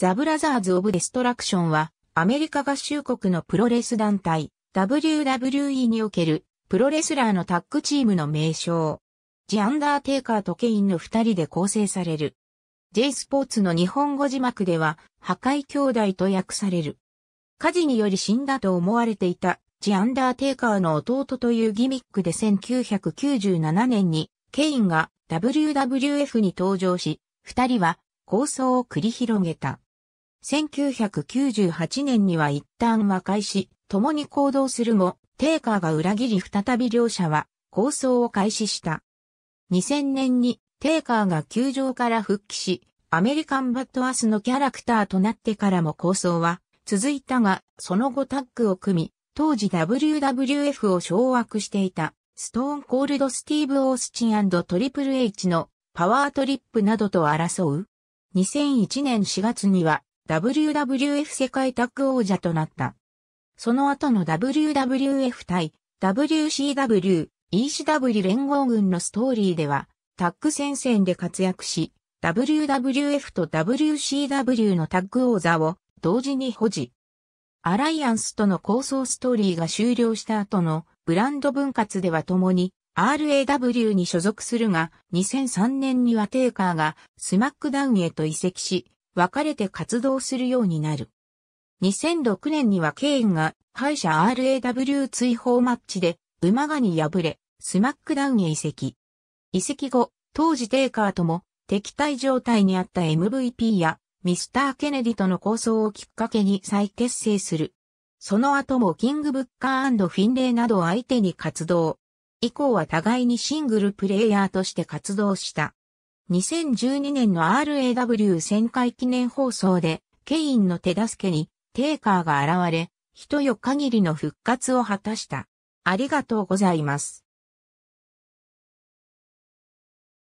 ザ・ブラザーズ・オブ・デストラクションは、アメリカ合衆国のプロレス団体、WWE における、プロレスラーのタッグチームの名称。ジ・アンダーテイカーとケインの二人で構成される。J スポーツの日本語字幕では、破壊兄弟と訳される。火事により死んだと思われていた、ジ・アンダーテイカーの弟というギミックで1997年に、ケインが WWF に登場し、二人は構想を繰り広げた。1998年には一旦和解し、共に行動するも、テーカーが裏切り再び両者は構想を開始した。2000年にテーカーが球場から復帰し、アメリカンバットアスのキャラクターとなってからも構想は続いたが、その後タッグを組み、当時 WWF を掌握していたストーンコールドスティーブ・オースチントリプル H のパワートリップなどと争う。2001年4月には WWF 世界タッグ王者となった。その後の WWF 対 WCW、ECW 連合軍のストーリーでは、タッグ戦線で活躍し、WWF と WCW のタッグ王座を同時に保持。アライアンスとの抗争ストーリーが終了した後のブランド分割では共に RAW に所属するが、2003年にはテーカーがスマックダウンへと移籍し、分かれて活動するようになる。2006年にはケインが敗者 RAW 追放マッチでウマガに敗れ、スマックダウンへ移籍。移籍後、当時テーカーとも敵対状態にあった MVP やミスター・ケネディとの抗争をきっかけに再結成する。その後もキングブッカーフィンレイなどを相手に活動。以降は互いにシングルプレイヤーとして活動した。2012年の RAW 千回記念放送で、ケインの手助けに、テイカーが現れ、一夜限りの復活を果たした。ありがとうございます。